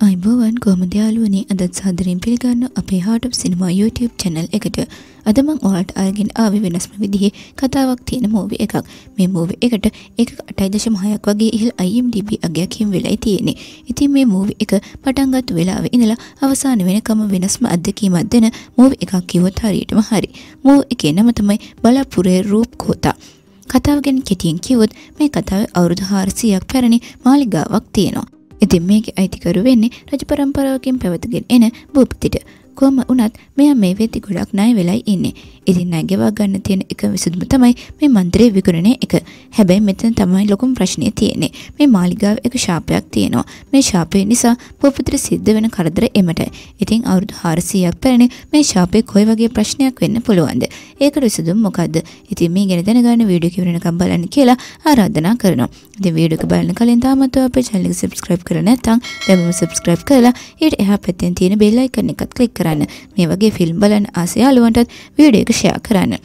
අයිබෝවන් කොහොමද යාළුවනේ අදත් සාදරයෙන් පිළිගන්න අපේ Heart of Cinema YouTube channel එකට. අද මම ඔයාලට අරගෙන ආවේ වෙනස්ම විදිහේ කතාවක් තියෙන මූවි එකක්. මේ මූවි එකට 1.8.6ක් වගේ ඉහළ IMDb අගයක් හිමි වෙලයි තියෙන්නේ. ඉතින් මේ මූවි එක පටන් ගත්ත වෙලාවේ ඉඳලා අවසාන වෙනකම් වෙනස්ම අත්දැකීමක් දෙන මූවි එකක් කිව්වොත් හරියටම හරි. මූවි එකේ නම තමයි බලාපුරේ රූප් කෝතා. කතාව ගැන කෙටියෙන් කිව්වොත් මේ කතාවේ අවුරුදු 400ක් පැරණි මාලිගාවක් තියෙනවා. ඉතින් මේක අයිතිකරු වෙන්නේ රජ පරම්පරාවකින් පැවතගෙන එන භූපතිට. කොහොම වුණත් මෙයා මේ වෙද්දි ගොඩක් ණය වෙලයි ඉන්නේ. ඉතින් ණය ගෙවා ගන්න තියෙන එක විසඳුම තමයි මේ මන්දිරේ විකුණන එක. හැබැයි මෙතන තමයි ලොකුම ප්‍රශ්නේ තියෙන්නේ. මේ මාලිගාව එක ශාපයක් තියෙනවා. මේ ශාපය නිසා භූපතිට සිද්ධ වෙන කරදර එමටයි. ඉතින් අවුරුදු 400ක් පැරණි මේ ශාපේ කොයි වගේ ප්‍රශ්නයක් වෙන්න පුළුවන්ද? ඒකට විසඳුම මොකද්ද? ඉතින් මේ ගැන දැනගන්න වීඩියෝ එක වෙනකම් බලන්න කියලා ආරාධනා කරනවා. ඉතින් වීඩියෝ එක බලන කලින් තාමත් අපේ channel එක subscribe කරලා නැත්නම් දැන්ම subscribe කරලා ඊට එහා පැත්තෙන් තියෙන bell icon එකත් click කරන්න. මේ වගේ ෆිල්ම් බලන්න ආස යාළුවන්ටත් වීඩියෝ එක share කරන්න.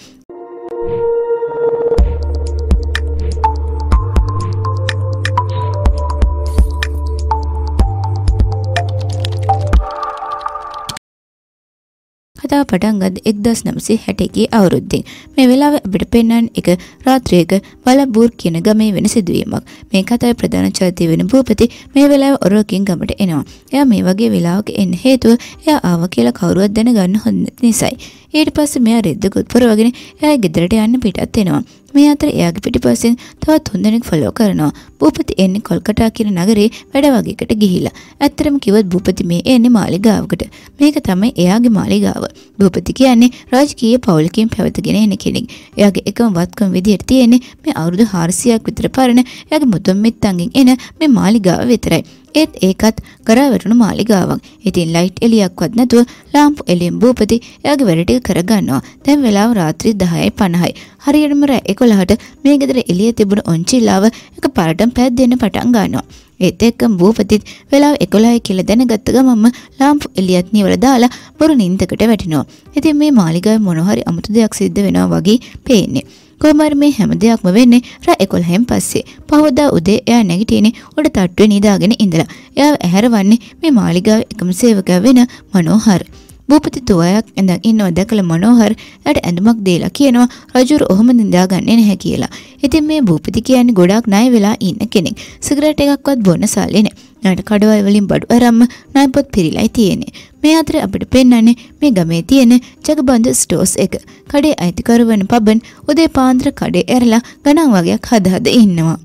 කතාව පටන් ගත් 1961 අවුරුද්දෙන්. මේ වෙලාවේ අපිට පෙන්වන්න එක රාත්‍රියක බලබූර් කියන ගමේ වෙන සිදුවීමක්. මේ කතාවේ ප්‍රධාන චරිතය වෙන භූපති මේ වෙලාවේ ඔරොකින් ගමට එනවා. එයා මේ වගේ වෙලාවක එන්න හේතුව එයා ආව කියලා කවුරුවත් දැනගන්න හොඳ නිසායි. ඊට පස්සේ මෙයා රෙද්දකුත් පුරවගෙන එයාගේ ගෙදරට යන්න පිටත් වෙනවා. මේ අතර එයාගේ පිටිපස්සෙන් තවත් තුන්දෙනෙක් ෆලෝ කරනවා. භූපති එන්නේ කොල්කටා කියන නගරේ වැඩ වගේකට ගිහිලා. ඇත්තටම කිව්වොත් භූපති මේ එන්නේ මාලිගාවකට. මේක තමයි එයාගේ මාලිගාව. භූපති කියන්නේ රාජකීය පවුලකින් පැවතගෙන එන කෙනෙක්. එයාගේ එකම වත්කම විදියට තියෙන්නේ මේ අවුරුදු 400ක් විතර පරණ එයාගේ මුතුන් මිත්තන්ගෙන් එන මේ මාලිගාව විතරයි. ඒත් ඒකත් කරා වැටුණු මාලිගාවක්. ඉතින් ලයිට් එලියක්වත් නැතුව ලාම්පු එළියෙන් භූපති එයාගේ වැඩ ටික කරගන්නවා. දැන් වෙලාව රාත්‍රී 10:50යි. හරියටම රෑ 11ට මේ ගෙදර එළිය තිබුණු ඔන්චිලාව එක පාරටම පැද්දෙන්න පටන් ගන්නවා. ඒත් එක්කම භූපතිත් වෙලාව 11යි කියලා දැනගත්ත ගමන්ම ලාම්පු එළියත් නිවලා දාලා බොරු නිින්දකට වැටෙනවා. ඉතින් මේ මාලිගාවේ මොන හරි අමුතු දෙයක් සිද්ධ වෙනවා වගේ පේන්නේ. කොහමරි මේ හැම දෙයක්ම වෙන්නේ රා 11න් පස්සේ. පහවදා උදේ එයා නැගිටින්නේ උඩ තට්ටුවේ නිදාගෙන ඉඳලා. එයාව ඇහැරවන්නේ මේ මාලිගාවේ එකම සේවකයා වෙන මනෝහර. භූපති තුවයක් ඇඳන් ඉන්නව දැකලා මනෝහර එයාට ඇඳුමක් දීලා කියනවා රජුර ඔහොම නිදාගන්නේ නැහැ කියලා. ඉතින් මේ භූපති කියන්නේ ගොඩාක් ණය වෙලා ඉන්න කෙනෙක්. සිගරට් එකක්වත් බොන්න සල්ලි නැහැ. නාට කඩවල් වලින් බඩු අරම්ම ණයපොත් පිරීලායි තියෙන්නේ. මේ අතර අපිට පෙන්වන්නේ මේ ගමේ තියෙන ජගබන්ධ ස්ටෝස් එක. කඩේ අයිතිකරු වන පබන් උදේ පාන්දර කඩේ ඇරලා ගණන් වගේක් හද හද ඉන්නවා.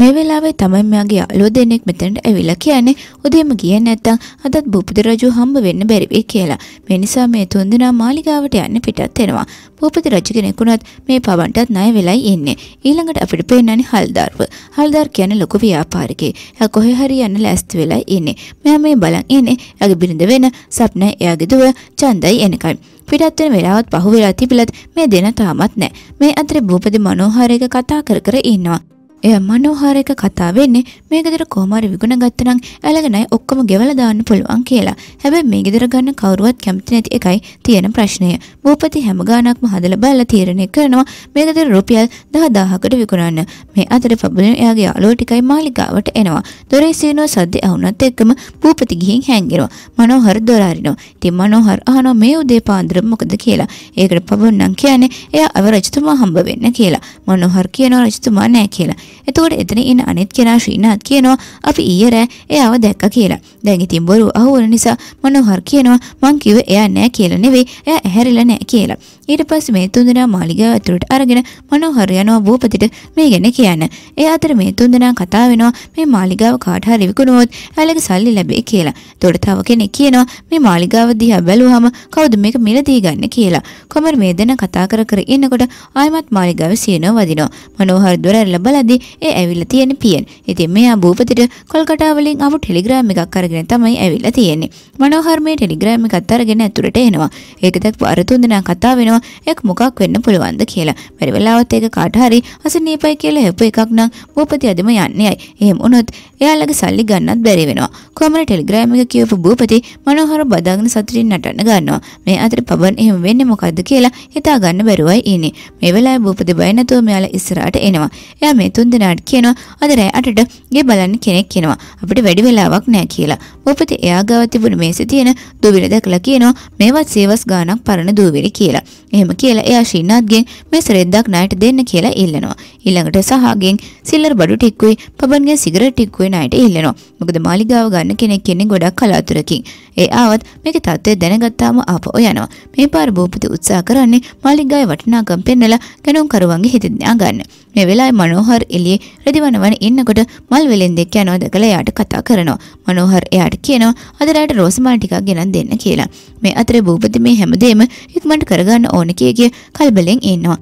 මේ වෙලාවේ තමයි මෙයාගේ යාළුවෝ දෙන්නෙක් මෙතනට ඇවිල්ලා කියන්නේ උදේම ගියේ නැත්තම් අදත් භූපති රජු හම්බ වෙන්න බැරි වෙයි කියලා. මේ නිසා මේ තුන්දෙනා මාලිගාවට යන්න පිටත් වෙනවා. භූපති රජු කෙනෙකුණත් මේ පවන්ටත් ණය වෙලයි ඉන්නේ. ඊළඟට අපිට පේන්නන්නේ හල්දාර්ව. හල්දාර් කියන්නේ ලොකු ව්‍යාපාරිකයෙක්. එයා කොහේ හරි යන්න ලෑස්ති වෙලා ඉන්නේ. මෙයා මේ බලන් ඉන්නේ එයාගේ බිරිඳ වෙන සප්න එයාගේ දුව චන්දයි එනකල්. පිටත් වෙන වෙලාවත් පහු වෙලා තිබිලත් මේ දෙන තාමත් නැහැ. මේ අතරේ භූපති මනෝහරයක කතා කර කර ඉන්නවා. එය මනෝහාරයක කතා වෙන්නේ මේ ගෙදර කොහොම හරි විකුණ ගත්තනම් ඇලගෙන ඔක්කොම ගෙවලා දාන්න පුළුවන් කියලා. හැබැයි මේ ගෙදර ගන්න කවුරුවත් කැමති නැති එකයි තියෙන ප්‍රශ්නය. භූපති හැම ගානක්ම හදලා බලලා තීරණය කරනවා මේ ගෙදර රුපියල් 10000කට විකුණන්න. මේ අතරේ පබුලෙන් එයාගේ යාළුවෝ ටිකයි මාලිගාවට එනවා. දොරේ සීනෝ සද්ද ඇහුණත් එක්කම භූපති ගිහින් හැංගෙනවා. මනෝහර දොර අරිනවා. ඉතින් මනෝහර අහනවා මේ උදේ පාන්දර මොකද කියලා. ඒකට පබුන් නම් කියන්නේ එයා අව රජතුමා හම්බ වෙන්න කියලා. මනෝහර කියනවා රජතුමා නෑ කියලා. එතකොට එතන ඉන්න අනිත් කෙනා ශ්‍රීනාත් කියනවා අපි ඊයේ රෑ එයාව දැක්ක කියලා. දැන් ඉතින් බොරු අහුවන නිසා මනෝහර් කියනවා මං කිව්වේ එයා නෑ කියලා නෙවෙයි එයා ඇහැරිලා නෑ කියලා. ඊට පස්සේ මේ තුන්දෙනා මාලිගාව ඇතුළට අරගෙන මනෝහර් යනවා භූපතිට මේ ගැන කියන්න. ඒ අතර මේ තුන්දෙනා කතා වෙනවා මේ මාලිගාව කාට හරි විකුණුවොත් එයාලගේ සල්ලි ලැබෙයි කියලා. එතකොට තව කෙනෙක් කියනවා මේ මාලිගාව දිහා බැලුවාම කවුද මේක මිලදී ගන්න කියලා. කොමර මේ දෙන කතා කර කර ඉන්නකොට ආයමත් මාලිගාවේ සියනෝ වදිනවා. මනෝහර් දොර ඇරලා බලද්දී ඒ ඇවිල්ලා තියෙන පියන්. ඉතින් මෙයා භූපතිට කොල්කටා වලින් ආපු ටෙලිග්‍රෑම් එකක් අරගෙන තමයි ඇවිල්ලා තියෙන්නේ. මනෝහර් මේ ටෙලිග්‍රෑම් එකත් අරගෙන ඇතුළට එනවා. ඒක දැක්ව අර තුන්දෙනා කතා වෙනවා කියනවා එක් මොකක් වෙන්න පුළුවන්ද කියලා. බැරි වෙලාවත් ඒක කාට හරි අසනීපයි කියලා හෙප්පු එකක් නම් භූපති අදම යන්නේයි. එහෙම වුණොත් එයාලගේ සල්ලි ගන්නත් බැරි වෙනවා. කොහමද ටෙලිග්‍රෑම් එක කියවපු භූපති මනෝහර බදාගෙන සතුටින් නටන්න ගන්නවා. මේ අතර පබන් එහෙම වෙන්නේ මොකද්ද කියලා හිතා ගන්න බැරුවයි ඉන්නේ. මේ වෙලාවේ භූපති බය නැතුව මෙයාලා ඉස්සරහට එනවා. එයා මේ තුන් දෙනාට කියනවා අද රෑ අටට ගේ බලන්න කෙනෙක් කෙනවා. අපිට වැඩි වෙලාවක් නෑ කියලා. භූපති එයා ගාව තිබුණු මේසේ තියෙන දුවිල දැකලා කියනවා මේවත් සේවස් ගානක් පරණ දුවිලි කියලා. එහෙම කියලා එයා ශ්‍රීනාත්ගෙන් මේ සරෙද්දක් ණයට දෙන්න කියලා ඉල්ලනවා. ඊළඟට සහගෙන් සිල්ලර් බඩු ටික්කුයි පබන්ගේ සිගරට් ටික්කුයි ණයට ඉල්ලනවා. මොකද මාලිගාව ගන්න කෙනෙක් ඉන්නේ ගොඩක් කලාතුරකින්. ඒ ආවත් මේකේ තත්ත්වය දැනගත්තාම ආපහු යනවා. මේ පාර භූපති උත්සාහ කරන්නේ මාලිගාවේ වටිනාකම් පෙන්නලා ගණන් කරුවන්ගේ හිත දිනා ගන්න. මේ වෙලාවේ මනෝහර් එළියේ රෙදිවනවන ඉන්නකොට මල් වෙලෙන් දෙක් යනවා දැකලා එයාට කතා කරනවා. මනෝහර් එයාට කියනවා අද රාට රෝස් මාල් ටිකක් ගෙනත් දෙන්න කියලා. මේ අතරේ භූපති මේ හැමදේම ඉක්මනට කරගන්න ඕන කිය කිය කලබලෙන් ඉන්නවා.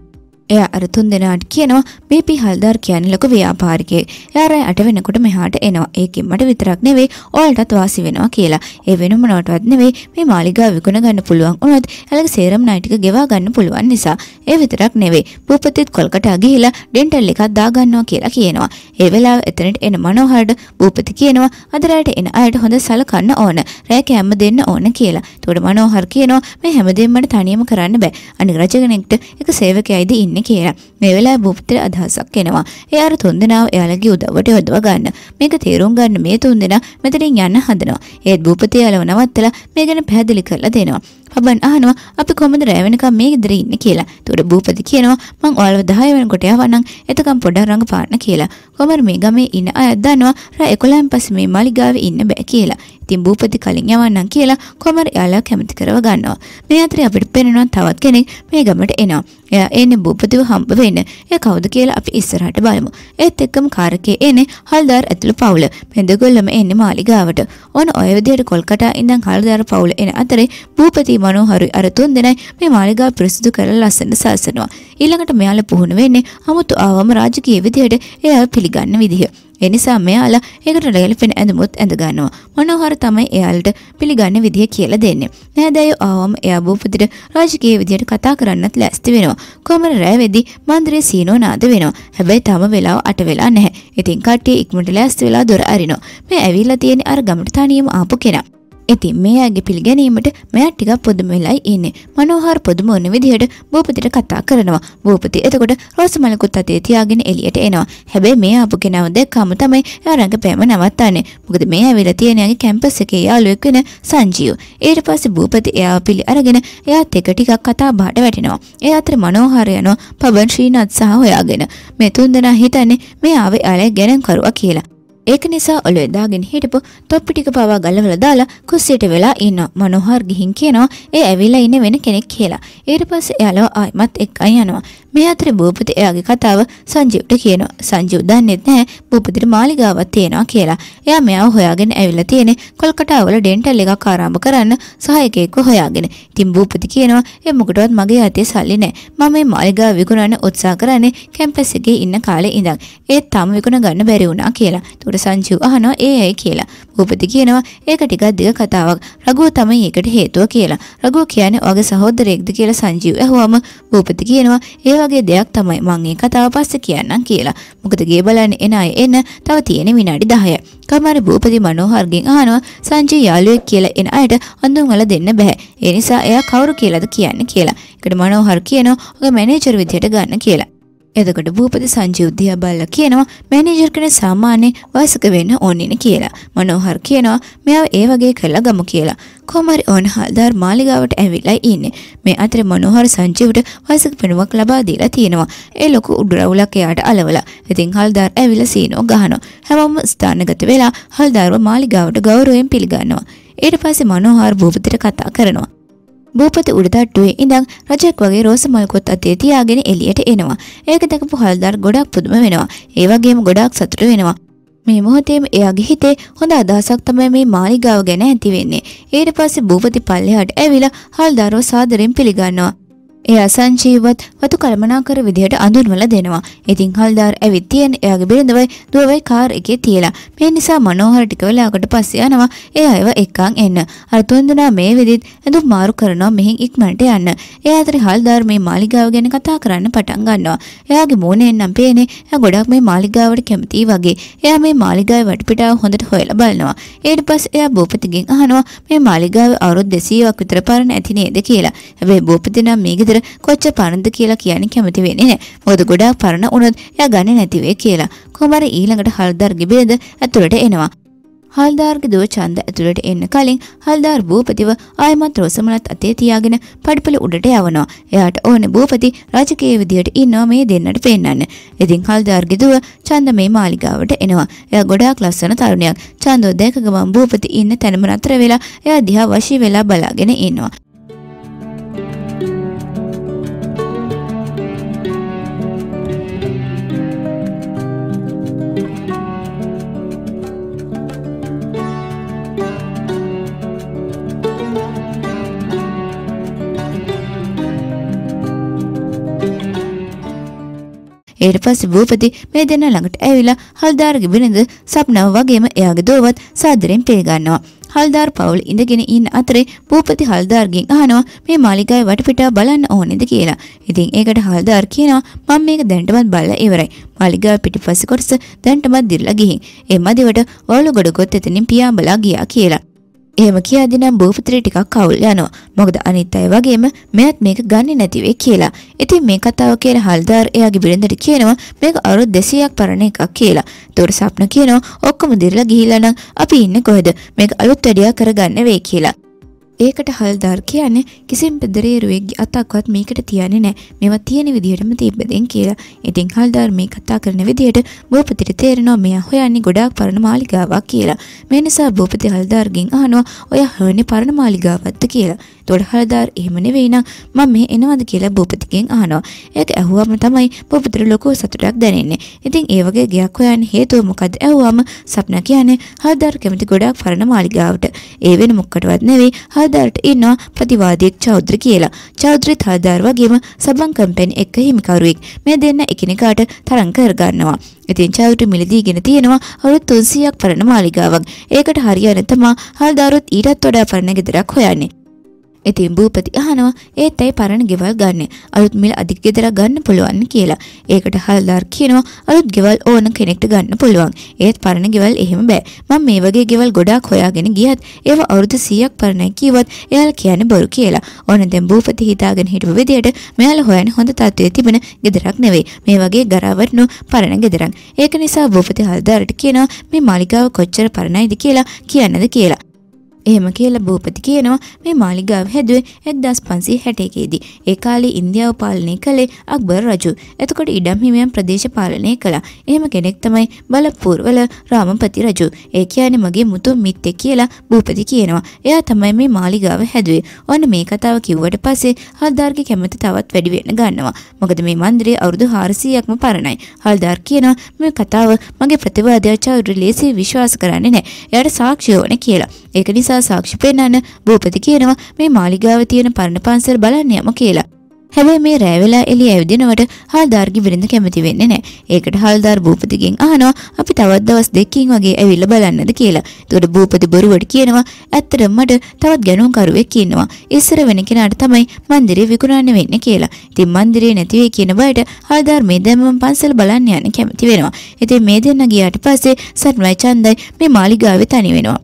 එයා අර තුන් දෙනාට කියනවා බීපී හල්දාර් කියන්නේ ලොකු ව්‍යාපාරිකයෙක්. එයා රෑ අට වෙනකොට මෙහාට එනවා. ඒකෙන් මට විතරක් නෙවෙයි ඔයාලටත් වාසි වෙනවා කියලා. ඒ වෙනුම නටවත් නෙවෙයි මේ මාලිගාව විකුණ ගන්න පුළුවන් වුණත් එයාලගේ සේරම් ණය ටික ගෙවා ගන්න පුළුවන් නිසා. ඒ විතරක් නෙවෙයි භූපතිත් කොල්කටා ගිහිලා ඩෙන්ටල් එකක් දා ගන්නවා කියලා කියනවා. ඒ වෙලාව එතනට එන මනෝහරට භූපති කියනවා අද රෑට එන අයට හොඳ සලකන්න ඕන. රෑ කැම්ම දෙන්න ඕන කියලා. එතකොට මනෝහර් කියනවා මේ හැමදේම මට තනියම කරන්න බෑ. අනික රජගෙනෙක්ට එක සේවකයයිද ඉන්නේ ඉන්නේ කියලා. මේ වෙලාවේ භූපතිට අදහසක් එනවා. ඒ අර තුන්දෙනාව එයාලගේ උදව්වට යොදව ගන්න. මේක තේරුම් ගන්න මේ තුන්දෙනා මෙතනින් යන්න හදනවා. ඒත් භූපතිය යාලව නවත්තලා මේ ගැන පැහැදිලි කරලා දෙනවා. හබන් අහනවා අපි කොහොමද රැ වෙනකම් මේ ගෙදර ඉන්නේ කියලා. ඒතකොට භූපති කියනවා මං ඔයාලව 10 වෙනකොට යවන්නම් එතකම් පොඩක් රඟපාන්න කියලා. කොහමද මේ ගමේ ඉන්න අය දන්නවා රැ 11න් පස්සේ මේ මාලිගාවේ ඉන්න බෑ කියලා. ඉතින් භූපති කලින් යවන්නම් කියලා කොමර් එයාලා කැමති කරව ගන්නවා. මේ අතරේ අපිට පේනවා තවත් කෙනෙක් මේ ගමට එනවා. එයා එන්නේ භූපතිව හම්බ වෙන්න. එයා කවුද කියලා අපි ඉස්සරහට බලමු. ඒත් එක්කම කාරකේ එන්නේ හල්දාර් ඇතුළු පවුල. මේ දෙගොල්ලම එන්නේ මාලිගාවට. ඕන ඔය විදිහට කොල්කටා ඉඳන් හල්දාර් පවුල එන අතරේ භූපති මනෝහරි අර තුන් දෙනයි මේ මාලිගාව පිරිසිදු කරලා ලස්සනට සාසනවා. ඊළඟට මෙයාලා පුහුණු වෙන්නේ 아무තු ආවම රාජකීය විදිහට එයා පිළිගන්න විදිහ. ඒ නිසා මෙයාලා ඒකට ගැලපෙන ඇඳුමුත් ඇඳ ගන්නවා. මනෝහර තමයි එයාලට පිළිගන්න විදිය කියලා දෙන්නේ. නෑදෑයෝ ආවම එයා භූපතිට රාජකීය විදියට කතා කරන්නත් ලෑස්ති වෙනවා. කොමර රෑ වෙදි මන්දිරේ සීනෝ නාද වෙනවා. හැබැයි තම වෙලාව අට වෙලා නැහැ. ඉතින් කට්ටිය ඉක්මනට ලෑස්ති වෙලා දොර අරිනවා. මේ ඇවිල්ලා තියෙන අර ගමට තනියම ආපු කෙනා. ඉතින් මේ අයගේ පිළිගැනීමට මෙයා ටිකක් පොදුම වෙලයි ඉන්නේ. මනෝහර පොදුම වුණ විදිහට භූපතිට කතා කරනවා. භූපති එතකොට රෝසමලකුත් අතේ තියාගෙන එළියට එනවා. හැබැයි මේ ආපු කෙනාව දැක්කම තමයි එයා රඟපෑම නවත්තන්නේ. මොකද මේ ඇවිල්ලා තියෙන යාගේ කැම්පස් එකේ යාළුවෙක් වෙන සංජීව්. ඊට පස්සේ භූපති එයාව පිළි අරගෙන එයාත් එක ටිකක් කතා බහට වැටෙනවා. ඒ අතර මනෝහර යනවා පබන් ශ්‍රීනාත් සහ හොයාගෙන. මේ තුන්දෙනා හිතන්නේ මේ ආවේ යාළුවේ ගැන කරුවා කියලා. ඒක නිසා ඔලුවේ දාගෙන හිටපු තොප්පි ටික පවා ගලවලා දාලා කුස්සියට වෙලා ඉන්නවා. මනෝහර් ගිහින් කියනවා ඒ ඇවිල්ලා ඉන්නේ වෙන කෙනෙක් කියලා. ඊට පස්සේ එයාලව ආයිමත් එක්කයි යනවා. මේ අතරේ භූපති එයාගේ කතාව සංජීව්ට කියනවා. සංජීව් දන්නෙත් නැහැ භූපතිට මාලිගාවක් තියෙනවා කියලා. එයා මෙයාව හොයාගෙන ඇවිල්ලා තියෙන්නේ කොල්කටා වල ඩෙන්ටල් එකක් ආරම්භ කරන්න සහායකයෙක්ව හොයාගෙන. ඉතින් භූපති කියනවා ඒ මොකටවත් මගේ අතේ සල්ලි නැහැ. මම මේ මාලිගාව විකුණන්න උත්සාහ කරන්නේ කැම්පස් එකේ ඉන්න කාලේ ඉඳන්. ඒත් තාම විකුණ ගන්න බැරි වුණා කියලා. ඒකට සංජීව් අහනවා ඒ ඇයි කියලා. භූපති කියනවා ඒක ටිකක් දිග කතාවක්. රඝුව තමයි ඒකට හේතුව කියලා. රඝුව කියන්නේ ඔයාගේ සහෝදරයෙක්ද කියලා සංජීව් ඇහුවම භූපති කියනවා ඒ වගේ දෙයක් තමයි මං මේ කතාව පස්සේ කියන්නම් කියලා. මොකද ගේ බලන්න එන අය එන්න තව තියෙන විනාඩි 10යි. කමාරි භූපති මනෝහර්ගෙන් අහනවා සංජය යාළුවෙක් කියලා එන අයට අඳුන් වල දෙන්න බෑ. ඒ නිසා එයා කවුරු කියලාද කියන්නේ කියලා. ඒකට මනෝහර් කියනවා ඔගේ මැනේජර් විදියට ගන්න කියලා. එතකොට භූපති සංජීව් දිහා බලලා කියනවා මැනේජර් කෙනෙක් සාමාන්‍ය වයසක වෙන්න ඕනේ කියලා. මනෝහර් කියනවා මෙයාව ඒ වගේ කරලා ගමු කියලා. කොහමරි ඕන හල්දාර් මාලිගාවට ඇවිල්ලා ඉන්නේ. මේ අතරේ මනෝහර සංජීවට වයසක පෙනුමක් ලබා දීලා තියෙනවා. ඒ ලොකු උඩරවුලක් එයාට අලවලා. ඉතින් හල්දාර් ඇවිල්ලා සීනෝ ගහනවා. හැමෝම ස්ථානගත වෙලා හල්දාර්ව මාලිගාවට ගෞරවයෙන් පිළිගන්නවා. ඊට පස්සේ මනෝහර භූපතිට කතා කරනවා. භූපති උඩතට්ටුවේ ඉඳන් රජෙක් වගේ රෝස මල්කොත් අතේ තියාගෙන එළියට එනවා. ඒක දැකපු හල්දාර් ගොඩක් පුදුම වෙනවා. ඒ වගේම ගොඩක් සතුටු වෙනවා. මේ මොහොතේම එයාගේ හිතේ හොඳ අදහසක් තමයි මේ මාලිගාව ගැන ඇති වෙන්නේ. ඊට පස්සේ භූපති පල්ලෙහාට ඇවිලා හල්දාරව සාදරෙන් පිළිගන්නවා. එයා සංජීවත් වතු කල්පනාකර විදිහට අඳුන්වල දෙනවා. ඉතින් හල්දාර් ඇවිත් තියෙන එයාගේ බිරිඳවයි දුවවයි කාර් එකේ තියලා. මේ නිසා මනෝහර ටික වෙලාවකට පස්සේ යනවා ඒ අයව එක්කන් එන්න. අර තුන්දෙනා මේ විදිහට ඇඳුම් මාරු කරනවා මෙහින් ඉක්මනට යන්න. ඒ අතරේ හල්දාර් මේ මාලිගාව ගැන කතා කරන්න පටන් ගන්නවා. එයාගේ මූණෙන් නම් පේන්නේ එයා ගොඩක් මේ මාලිගාවට කැමතියි වගේ. එයා මේ මාලිගාවේ වටපිටාව හොඳට හොයලා බලනවා. ඊට පස්සේ එයා භූපතිගෙන් අහනවා මේ මාලිගාවේ අවුරුදු 200ක් විතර පරණ ඇති නේද කියලා. හැබැයි භූපති නම් මේ ගෙදර කොච්චර පරණද කියලා කියන්න කැමති වෙන්නේ නැහැ. මොකද ගොඩාක් පරණ වුණොත් එයා ගන්නේ නැති වෙයි කියලා. කොහොමද ඊළඟට හල්දාර්ගේ බෙද ඇතුළට එනවා. හල්දාර්ගේ දුව චන්ද ඇතුළට එන්න කලින් හල්දාර් භූපතිව ආයමත් රොසමලත් අතේ තියාගෙන පඩිපෙළ උඩට යවනවා. එයාට ඕනේ භූපති රාජකීය විදියට ඉන්නවා මේ දෙන්නට පෙන්නන්න. ඉතින් හල්දාර්ගේ දුව චන්ද මේ මාලිගාවට එනවා. එයා ගොඩාක් ලස්සන තරුණයක්. චන්දෝ දැක ගමන් භූපති ඉන්න තැනම නතර වෙලා එයා දිහා වශී වෙලා බලාගෙන ඉන්නවා. ඊට පස්සේ භූපති මේ දෙන්න ළඟට ඇවිල්ලා හල්දාරගේ බිරිඳ සප්නව වගේම එයාගේ දුවවත් සාදරෙන් පිළිගන්නවා. හල්දාර් පවුල ඉඳගෙන ඉන්න අතරේ භූපති හල්දාර්ගෙන් අහනවා මේ මාලිගාවේ වටපිටාව බලන්න ඕනේද කියලා. ඉතින් ඒකට හල්දාර් කියනවා මම මේක දැන්ටමත් බලලා ඉවරයි. මාලිගාව පිටිපස්සේ කොටස දැන්ටමත් දිරලා ගිහින්. ඒ මදිවට ඔලු ගොඩ ගොත් එතනින් පියාඹලා ගියා කියලා. එහෙම කියද්දි නම් භූපතිට ටිකක් අවුල් යනවා. මොකද අනිත් අය වගේම මෙයත් මේක ගන්නෙ නැති වෙයි කියලා. ඉතින් මේ කතාව කියන හල්දාර් එයාගේ බිරිඳට කියනවා මේක අවුරුදු 200ක් පරණ එකක් කියලා. ඒතකොට සප්න කියනවා ඔක්කොම දිරලා ගිහිල්ලා නම් අපි ඉන්නේ කොහෙද? මේක අලුත් වැඩියා කරගන්න වෙයි කියලා. ඒකට හල්දාර් කියන්නේ කිසිම පෙදරේරුවෙක්ගේ අතක්වත් මේකට තියන්නේ නැහැ. මේවා තියෙන විදිහටම තිබ්බදෙන් කියලා. ඉතින් හල්දාර් මේ කතා කරන විදිහට භූපතිට තේරෙනවා මෙයා හොයන්නේ ගොඩාක් පරණ මාලිගාවක් කියලා. මේ නිසා භූපති හල්දාර්ගෙන් අහනවා ඔයා හොයන්නේ පරණ මාලිගාවක්ද කියලා. එතකොට හල්දාර් එහෙම නෙවෙයි නම් මම මේ එනවද කියලා භූපතිගෙන් අහනවා. ඒක ඇහුවම තමයි භූපතිට ලොකු සතුටක් දැනෙන්නේ. ඉතින් ඒ වගේ ගයක් හොයන්න හේතුව මොකද්ද ඇහුවම සප්නා කියන්නේ හල්දාර් කැමති ගොඩාක් පරණ මාලිගාවට. ඒ වෙන මොකටවත් නෙවෙයි හල්දාර්ට ඉන්නවා ප්‍රතිවාදියෙක් චෞද්‍රි කියලා. චෞද්‍රිත් හල්දාර් වගේම සබන් කම්පැනි එක්ක හිමිකරුවෙක්. මේ දෙන්න එකිනෙකාට තරං කරගන්නවා. ඉතින් චෞද්‍රි මිලදීගෙන තියෙනවා අවුරුදු 300ක් පරණ මාලිගාවක්. ඒකට හරියන තමා හල්දාරුත් ඊටත් වඩා පරණ ගෙදරක් හොයන්නේ. ඉතින් භූපති අහනවා ඒත් ඇයි පරණ ගෙවල් ගන්න අලුත් මිල අධික ගෙදරක් ගන්න පුළුවන් කියලා. ඒකට හල්දාර් කියනවා අලුත් ගෙවල් ඕන කෙනෙක්ට ගන්න පුළුවන්. ඒත් පරණ ගෙවල් එහෙම බෑ. මම මේ වගේ ගෙවල් ගොඩාක් හොයාගෙන ගියත් ඒව අවුරුදු 100ක් පරණයි කිව්වත් එයාලා කියන්නේ බොරු කියලා. ඕන දැන් භූපති හිතාගෙන හිටපු විදියට මෙයාලා හොයන්නේ හොඳ තත්ත්වයේ තිබෙන ගෙදරක් නෙවෙයි. මේ වගේ ගරාවටනු පරණ ගෙදරක්. ඒක නිසා භූපති හල්දාර්ට කියනවා මේ මාලිගාව කොච්චර පරණයිද කියලා කියන්නද කියලා. එහෙම කියලා භූපති කියනවා මේ මාලිගාව හැදුවේ 1561 දී. ඒ කාලේ ඉන්දියාව පාලනය කළේ අක්බර් රජු. එතකොට ඉඩම් හිමියන් ප්‍රදේශ පාලනය කළා. එහෙම කෙනෙක් තමයි බලප්පූර්වල රාමපති රජු. ඒ කියන්නේ මගේ මුතු මිත්තේ කියලා භූපති කියනවා. එයා තමයි මේ මාලිගාව හැදුවේ. ඔන්න මේ කතාව කිව්වට පස්සේ හල්දාර්ගේ කැමැත්ත තවත් වැඩි වෙන්න ගන්නවා. මොකද මේ මන්දිරය අවුරුදු 400ක්ම පරණයි. හල්දාර් කියනවා මේ කතාව මගේ ප්‍රතිවාදය චෞද්‍රි ලේසියෙන් විශ්වාස කරන්නේ නැහැ. එයාට සාක්ෂි ඕනේ කියලා. ඒක නිසා සාක්ෂි පෙන්වන්න භූපති කියනවා මේ මාලිගාව තියෙන පරණ පන්සල් බලන්න යමු කියලා. හැබැයි මේ රෑ වෙලා එළිය ඇවිදිනවට හල්දාර්ගේ බිරිඳ කැමති වෙන්නේ නැහැ. ඒකට හල්දාර් භූපතිගෙන් අහනවා අපි තවත් දවස් දෙකකින් වගේ ඇවිල්ලා බලන්නද කියලා. ඒකට භූපති බොරුවට කියනවා ඇත්තටම මට තවත් ගැනුම් කරුවෙක් ඉන්නවා. ඉස්සර වෙන කෙනාට තමයි මන්දිරේ විකුණන්න වෙන්නේ කියලා. ඉතින් මන්දිරේ නැති වෙයි කියන බයට හල්දාර් මේ දැම්මම පන්සල බලන්න යන්න කැමති වෙනවා. ඉතින් මේ දෙන්න ගියාට පස්සේ සත්මයි චන්දයි මේ මාලිගාවේ තනි වෙනවා.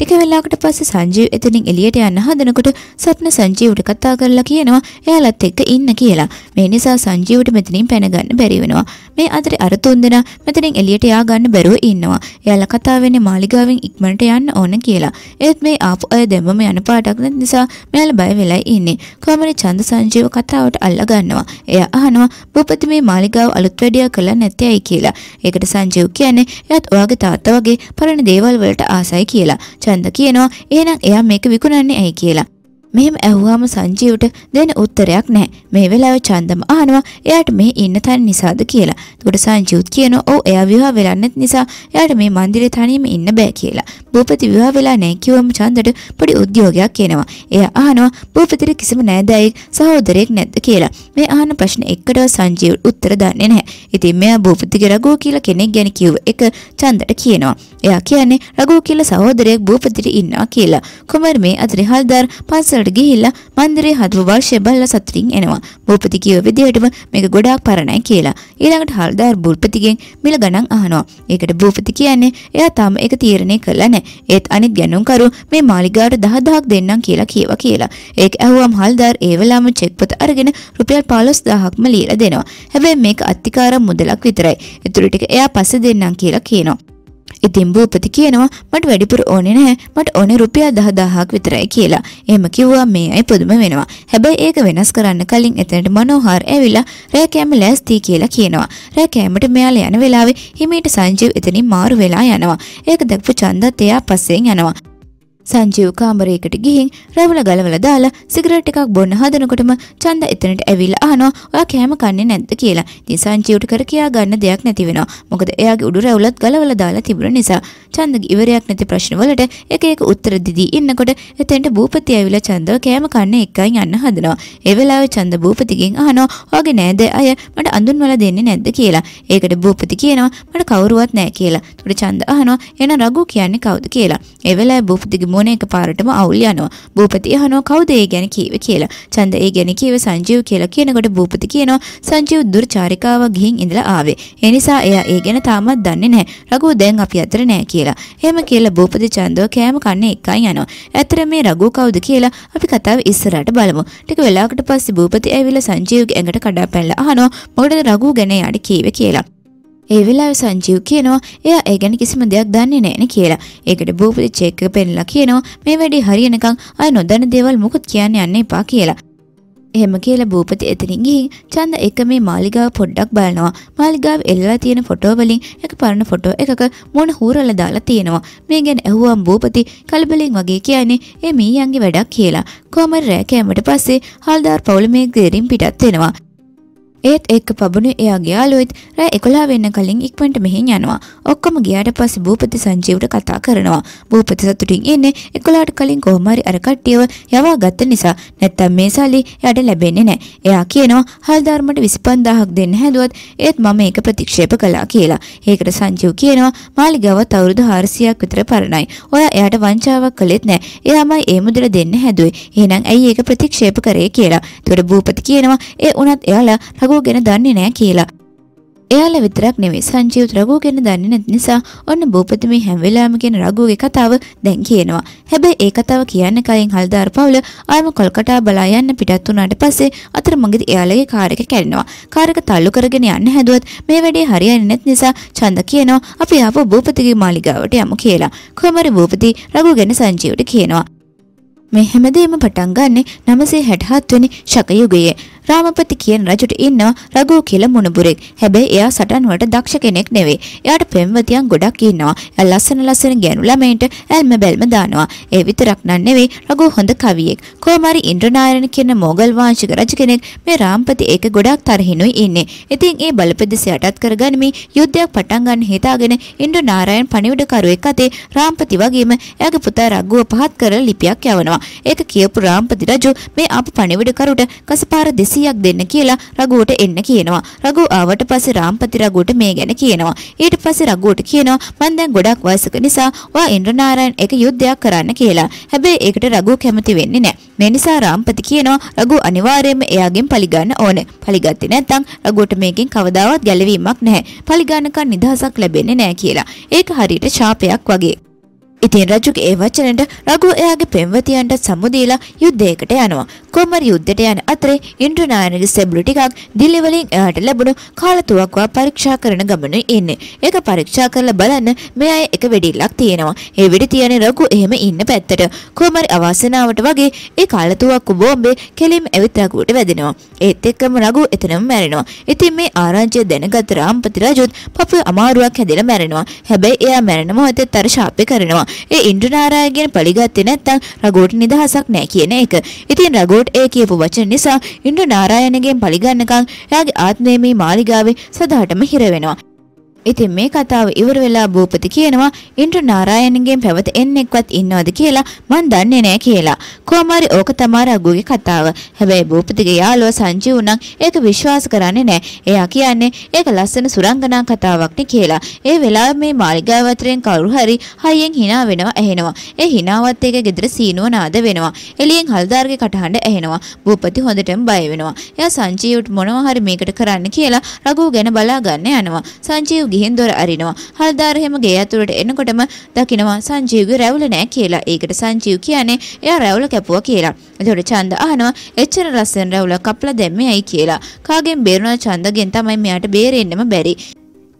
ටික වෙලාවකට පස්සේ සංජීව් එතනින් එළියට යන්න හදනකොට සත්න සංජීව්ට කතා කරලා කියනවා එයාලත් එක්ක ඉන්න කියලා. මේ නිසා සංජීව්ට මෙතනින් පැන ගන්න බැරි වෙනවා. මේ අතරේ අර තුන්දෙනා මෙතනින් එළියට යා ගන්න බැරුව ඉන්නවා. එයාලා කතා වෙන්නේ මාලිගාවෙන් ඉක්මනට යන්න ඕන කියලා. ඒත් මේ ආපු අය දෙමම යන පාටක් නැති නිසා මෙයාලා බය වෙලා ඉන්නේ. කොහමද චන්ද සංජීව කතාවට අල්ලා ගන්නවා. එයා අහනවා භූපති මේ මාලිගාව අලුත් වැඩියා කළා නැති ඇයි කියලා. ඒකට සංජීව් කියන්නේ එයාත් ඔයාගේ තාත්තා වගේ පරණ දේවල් වලට ආසයි කියලා. චන්ද කියනවා එහෙනම් එයා මේක විකුණන්නේ ඇයි කියලා. මෙහෙම ඇහුවාම සංජීවට දෙන උත්තරයක් නැහැ. මේ වෙලාවේ චන්දම අහනවා එයාට මේ ඉන්න තැන නිසාද කියලා. එතකොට සංජීවත් කියනවා ඔව් එයා විවාහ වෙලා නැති නිසා එයාට මේ මන්දිරේ තනියම ඉන්න බෑ කියලා. භූපති විවාහ වෙලා නැහැ කිව්වම චන්දට පොඩි උද්‍යෝගයක් එනවා. එයා අහනවා භූපතිට කිසිම නෑදෑයෙක් සහෝදරයෙක් නැද්ද කියලා. මේ අහන ප්‍රශ්න එක්කටව සංජීව උත්තර දන්නේ නැහැ. ඉතින් මෙයා භූපතිගේ රඝු කියලා කෙනෙක් ගැන කිව්ව එක චන්දට කියනවා. එයා කියන්නේ රඝු කියලා සහෝදරයෙක් භූපතිට ඉන්නවා කියලා. කුමර් මේ අතරේ හල්දාර් පන්සලට ගිහිල්ලා මන්දිරේ හදපු වර්ෂය බලලා සතුටින් එනවා. භූපති කියව විදිහටම මේක ගොඩාක් පරණයි කියලා. ඊළඟට හල්දාර් භූපතිගෙන් මිල ගණන් අහනවා. ඒකට භූපති කියන්නේ එයා තාම ඒක තීරණය කළා නැහැ. ඒත් අනිත් ගැනුම්කරු මේ මාලිගාවට 10000ක් දෙන්නම් කියලා කියවා කියලා. ඒක ඇහුවම හල්දාර් ඒ වෙලාවම චෙක් පොත අරගෙන රුපියල් 15000ක්ම ලියලා දෙනවා. හැබැයි මේක අත්තිකාරම් මුදලක් විතරයි. ඒතුළු ටික එයා පස්සේ දෙන්නම් කියලා කියනවා. ඉතින් භූපති කියනවා මට වැඩිපුර ඕනේ නැහැ මට ඕනේ රුපියල් 10000ක් විතරයි කියලා. එහෙම කිව්වා මේ අය පුදුම වෙනවා. හැබැයි ඒක වෙනස් කරන්න කලින් එතනට මනෝහර් ඇවිල්ලා රෑ කෑම ලෑස්ති කියලා කියනවා. රෑ කෑමට මෙයාලා යන වෙලාවේ හිමීට සංජීව් එතනින් මාරු වෙලා යනවා. ඒක දැක්පු චන්දත් එයා පස්සෙන් යනවා. සංජීව් කාමරයකට ගිහින් රැවුල ගලවලා දාලා සිගරට් එකක් බොන්න හදනකොටම චන්ද එතනට ඇවිල්ලා අහනවා ඔයා කෑම කන්නේ නැද්ද කියලා. ඉතින් සංජීව්ට කර කියා ගන්න දෙයක් නැති වෙනවා. මොකද එයාගේ උඩු රැවුලත් ගලවලා දාලා තිබුණ නිසා. චන්දගේ ඉවරයක් නැති ප්‍රශ්න වලට එක එක උත්තර දීදී ඉන්නකොට එතෙන්ට භූපති ඇවිල්ලා චන්දව කෑම කන්න එක්කන් යන්න හදනවා. ඒ වෙලාවේ චන්ද භූපතිගෙන් අහනවා ඔයාගේ නෑද අය මට අඳුන්වලා දෙන්නේ නැද්ද කියලා. ඒකට භූපති කියනවා මට කවුරුවත් නෑ කියලා. උඩ චන්ද අහනවා එන රඝු කියන්නේ කවුද කියලා. ඒ වෙලාවේ භූපතිගේ මොන එක පාරටම අවුල් යනවා. භූපති අහනවා කවුද ඒ ගැන කීවේ කියලා. ඡන්ද ඒ ගැන කීවේ සංජීව් කියලා කියනකොට භූපති කියනවා සංජීව් දුර්චාරිකාවක් ගිහින් ඉඳලා ආවේ. ඒ නිසා එයා ඒ ගැන තාමත් දන්නේ නැහැ. රඝු දැන් අපි අතර නැහැ කියලා. එහෙම කියලා භූපති ඡන්දව කෑම කන්නේ එක්කන් යනවා. ඇත්තට මේ රඝු කවුද කියලා අපි කතාව ඉස්සරහට බලමු. ටික වෙලාවකට පස්සේ භූපති ඇවිල්ලා සංජීව්ගේ ඇඟට කඩා පැනලා අහනවා මොකටද රඝු ගැන යාට කීවේ කියලා. ඒ වෙලාවේ සංජීව් කියනවා එයා ඒ ගැන කිසිම දෙයක් දන්නේ නැණි කියලා. ඒකට භූපති චෙක් එක පෙන්නලා කියනවා මේ වැඩේ හරියනකම් අය නොදන්න දේවල් මොකුත් කියන්න යන්න එපා කියලා. එහෙම කියලා භූපති එතනින් ගිහින් චන්ද එක මේ මාලිගාව පොඩ්ඩක් බලනවා. මාලිගාව එල්ලලා තියෙන ෆොටෝ වලින් එක පරණ ෆොටෝ එකක මොන හූරලා දාලා තියෙනවා. මේ ගැන ඇහුවම් භූපති කලබලෙන් වගේ කියන්නේ ඒ මීයන්ගේ වැඩක් කියලා. කොහමද රෑ කෑමට පස්සේ හල්දාර් පවුල මේ ගෙරින් පිටත් වෙනවා. ඒත් එක්ක පබුණු එයාගේ යාළුවෙත් රෑ 11 වෙන්න කලින් ඉක්මනට මෙහෙන් යනවා. ඔක්කොම ගියාට පස්සේ භූපති සංජීවට කතා කරනවා. භූපති සතුටින් ඉන්නේ 11ට කලින් කොහොම හරි අර කට්ටියව යවා ගත්ත නිසා. නැත්තම් මේ සල්ලි එයාට ලැබෙන්නේ නැහැ. එයා කියනවා හල්දාර්මට 25000ක් දෙන්න හැදුවත් ඒත් මම ඒක ප්‍රතික්ෂේප කළා කියලා. ඒකට සංජීව් කියනවා මාලිගාවත් අවුරුදු 400ක් විතර පරණයි. ඔයා එයාට වංචාවක් කළෙත් නැහැ. එයාමයි ඒ මුදල දෙන්න හැදුවේ. එහෙනම් ඇයි ඒක ප්‍රතික්ෂේප කරේ කියලා. ඒකට භූපති කියනවා ඒ උනත් එයාලා රඝු ගැන දන්නේ නෑ කියලා. එයාලා විතරක් නෙවෙයි සංජීව් රඝු ගැන දන්නේ නැති නිසා ඔන්න භූපති මේ හැම වෙලාවෙම කියන රඝුගේ කතාව දැන් කියනවා. හැබැයි ඒ කතාව කියන්න කලින් හල්දාර් පවුල ආයම කොල්කටා බලා යන්න පිටත් වුණාට පස්සේ අතරමඟදී එයාලගේ කාර් එක කැඩෙනවා. කාර් එක තල්ලු කරගෙන යන්න හැදුවත් මේ වැඩේ හරියන්නේ නැති නිසා චන්ද කියනවා අපි ආපහු භූපතිගේ මාලිගාවට යමු කියලා. කොහමරි භූපති රඝු ගැන සංජීවට කියනවා. මේ හැමදේම පටන් ගන්නේ 967 වෙනි ශක යුගයේ රාමපති කියන රජුට ඉන්නවා රඝු කියලා මුණුබුරෙක්. හැබැයි එයා සටන් වලට දක්ෂ කෙනෙක් නෙවෙයි. එයාට පෙම්වතියන් ගොඩක් ඉන්නවා. එයා ලස්සන ලස්සන ගෑනු ළමයින්ට ඇල්ම බැල්ම දානවා. ඒ විතරක් නන් නෙවෙයි රඝු හොඳ කවියෙක්. කොහොමරි ඉන්ද්‍රනායන කියන මොගල් වංශික රජ කෙනෙක් මේ රාමපති ඒක ගොඩක් තරහිනුයි ඉන්නේ. ඉතින් ඒ බලපෙදෙස යටත් කරගනිමින් යුද්ධයක් පටන් ගන්න හිතාගෙන ඉන්ද්‍රනාරයන් පණිවිඩකරුවෙක් අතේ රාමපති වගේම එයාගේ පුතා රඝුව පහත් කරලා ලිපියක් යවනවා. ඒක කියපු රාමපති රජු මේ ආපු පණිවිඩකරුට කසපාර 200 200ක් දෙන්න කියලා රඝුවට එන්න කියනවා. රඝු ආවට පස්සේ රාම්පති රඝුවට මේ ගැන කියනවා. ඊට පස්සේ රඝුවට කියනවා මං දැන් ගොඩක් වයසක නිසා ඔයා ඉන්ද්‍රනාරයන් එක යුද්ධයක් කරන්න කියලා. හැබැයි ඒකට රඝු කැමති වෙන්නේ නැහැ. මේ නිසා රාම්පති කියනවා රඝු අනිවාර්යයෙන්ම එයාගෙන් පරිගන්න ඕනේ. පරිගත්තේ නැත්නම් රඝුවට මේකෙන් කවදාවත් ගැලවීමක් නැහැ. පරිගන්නකන් නිදහසක් ලැබෙන්නේ නැහැ කියලා. ඒක හරියට ශාපයක් වගේ. ඉතින් රජුගේ ඒ වචනට රඝු එයාගේ පෙම්වතියන්ට සමුදීලා යුද්ධයකට යනවා. කොමරි යුද්ධයට යන අතරේ ඉන්ද්‍රනායනගේ සෙබළු ටිකක් දිල්ලි වලින් එයාට ලැබුණු කාලතුවක්වා පරීක්ෂා කරන ගමනුයි ඉන්නේ. ඒක පරීක්ෂා කරලා බලන්න මේ අය එක වෙඩිල්ලක් තියෙනවා. ඒ වෙඩි තියන්නේ රඝු එහෙම ඉන්න පැත්තට. කොමරි අවාසනාවට වගේ ඒ කාලතුවක්කු බෝම්බේ කෙලින්ම ඇවිත් රඝුවට වැදෙනවා. ඒත් එක්කම රඝු එතනම මැරෙනවා. ඉතින් මේ ආරංචිය දැනගත් රාම්පති රජුත් පපුවේ අමාරුවක් හැදෙලා මැරෙනවා. හැබැයි එයා මැරෙන මොහොතේ තර ශාපේ කරනවා. ඒ ඉන්ද්‍රනාරායන්ගෙන් පලිගත්තේ නැත්නම් රගෝට නිදහසක් නැහැ කියන එක. ඉතින් රගෝට ඒ කියපු වචන නිසා ඉන්ද්‍රනාරායනගෙන් පලිගන්නකම් එයාගේ ආත්මය මේ මාලිගාවේ සදාටම හිර වෙනවා. ඉතින් මේ කතාව ඉවර වෙලා භූපති කියනවා ඉන්ද්‍ර නාරායණගෙන් පැවත එන්නෙක්වත් ඉන්නවද කියලා මන් දන්නේ නෑ කියලා. කොහොමරි ඕක තමයි රඝුගේ කතාව. හැබැයි භූපතිගේ යාළුවා සංජීව් නම් ඒක විශ්වාස කරන්නේ නෑ. එයා කියන්නේ ඒක ලස්සන සුරංගනා කතාවක් නේ කියලා. ඒ වෙලාවේ මේ මාලිගාව අතරින් කවුරු හරි හයියෙන් hina වෙනවා ඇහෙනවා. ඒ hinaවත් එක ගෙදර සීනුව නාද වෙනවා. එළියෙන් හල්දාර්ගේ කටහඬ ඇහෙනවා. භූපති හොඳටම බය වෙනවා. එයා සංජීව්ට මොනවා හරි මේකට කරන්න කියලා රඝු ගැන බලා ගන්න යනවා. සංජීව් ගිහින් දොර අරිනවා. හල්දාර හැම ගේ ඇතුළට එනකොටම දකිනවා සංජීව්ගේ රැවුල නෑ කියලා. ඒකට සංජීව් කියන්නේ එයා රැවුල කැපුවා කියලා. එතකොට චන්ද අහනවා එච්චර ලස්සන රැවුල කපලා දැම්මේ ඇයි කියලා. කාගෙන් බේරුණා චන්දගෙන් තමයි මෙයාට බේරෙන්නම බැරි.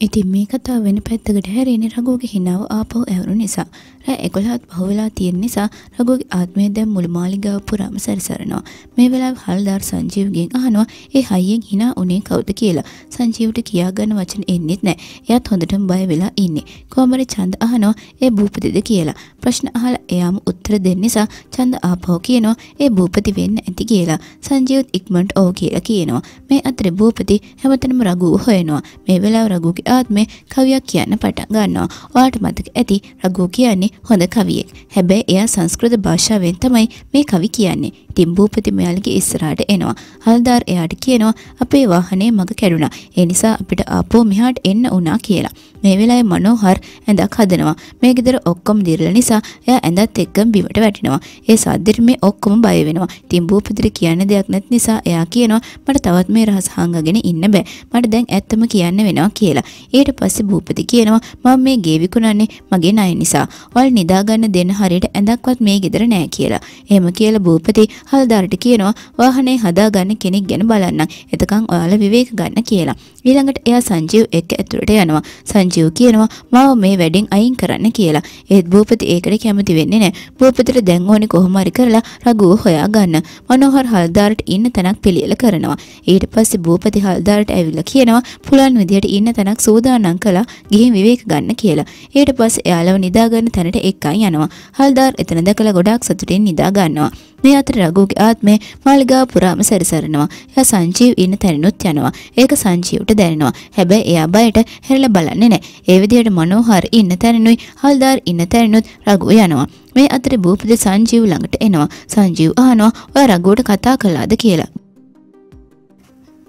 ඉතින් මේ කතාව වෙන පැත්තකට හැරෙන්නේ රඝුගේ හිනාව ආපහු ඇවුණු නිසා. රෑ 11ත් පහු වෙලා තියෙන නිසා රඝුගේ ආත්මය දැන් මුළු මාලිගාව පුරාම සැරිසරනවා. මේ වෙලාවේ හල්දාර් සංජීව්ගෙන් අහනවා ඒ හයියෙන් hina උනේ කවුද කියලා. සංජීව්ට කියා ගන්න වචන එන්නේත් නැහැ. එයාත් හොඳටම බය වෙලා ඉන්නේ. කොහමරි චන්ද අහනවා ඒ භූපතිද කියලා. ප්‍රශ්න අහලා එයාම උත්තර දෙන්න නිසා චන්ද ආපහු කියනවා ඒ භූපති වෙන්න ඇති කියලා. සංජීව්ත් ඉක්මනට ඔව් කියලා කියනවා. මේ අතරේ භූපති හැමතැනම රඝුව හොයනවා. මේ වෙලාව රඝුගේ ආත්මේ කවියක් කියන්න පටන් ගන්නවා. ඔයාලට මතක ඇති රඝු කියන්නේ හොඳ කවියෙක්. හැබැයි එයා සංස්කෘත භාෂාවෙන් තමයි මේ කවි කියන්නේ. ඉතින් භූපති මෙයාලගේ ඉස්සරහට එනවා. හල්දාර් එයාට කියනවා අපේ වාහනේ මග කැඩුනා. ඒ නිසා අපිට ආපහු මෙහාට එන්න වුණා කියලා. මේ වෙලාවේ මනෝහර් ඇඳක් හදනවා. මේ ගෙදර ඔක්කොම දිරල නිසා එයා ඇඳත් එක්කම බිමට වැටෙනවා. ඒ සද්දෙට මේ ඔක්කොම බය වෙනවා. ඉතින් භූපතිට කියන්න දෙයක් නැති නිසා එයා කියනවා මට තවත් මේ රහස හංගගෙන ඉන්න බෑ. මට දැන් ඇත්තම කියන්න වෙනවා කියලා. ඊට පස්සේ භූපති කියනවා මම මේ ගේ විකුණන්නේ මගේ ණය නිසා. ඔයාලා නිදාගන්න දෙන්න හරියට ඇඳක්වත් මේ ගෙදර නෑ කියලා. එහෙම කියලා භූපති හල්දාරට කියනවා වාහනේ හදාගන්න කෙනෙක් ගැන බලන්න. එතකන් ඔයාලා විවේක ගන්න කියලා. ඊළඟට එයා සංජීව් එක්ක ඇතුළට යනවා. සංජීව් කියනවා මාව මේ වැඩෙන් අයින් කරන්න කියලා. ඒත් භූපති ඒකට කැමති වෙන්නේ නැහැ. භූපතිට දැන් ඕනේ කොහොම හරි කරලා රඝුව හොයා ගන්න. මනෝහර් හල්දාරට ඉන්න තැනක් පිළියෙල කරනවා. ඊට පස්සේ භූපති හල්දාරට ඇවිල්ලා කියනවා පුලන් විදියට ඉන්න තැනක් සූදානම් කළා ගිහින් විවේක ගන්න කියලා. ඊට පස්සේ එයාලව නිදා ගන්න තැනට එක්කන් යනවා. හල්දාර් එතන දැකලා ගොඩාක් සතුටින් නිදා ගන්නවා. මේ අතර රඝුගේ ආත්මය මාලිගාව පුරාම සැරිසරනවා. එයා සංජීව් ඉන්න තැනනොත් යනවා. ඒක සංජීව්ට දැනෙනවා. හැබැයි එයා බයට හැරිලා බලන්නේ නැහැ. ඒ විදිහට මනෝහර ඉන්න තැනනුයි හල්දාර් ඉන්න තැනනුත් රඝු යනවා. මේ අතරේ භූපති සංජීව් ළඟට එනවා. සංජීව් අහනවා ඔය රඝුවට කතා කළාද කියලා.